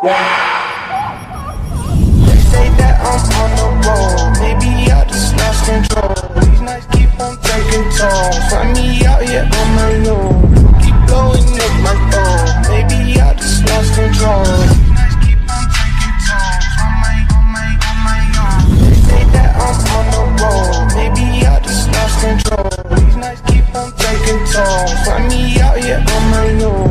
They say that I'm on the road. Maybe I just lost control. These nights keep on taking toll. Find me out here on my low. Keep blowing up my phone. Maybe I just lost control. These nights keep on taking toll. On my, on my, on my own. They say that I'm on the road. Maybe I just lost control. These nights keep on taking toll. Find me out here on my own.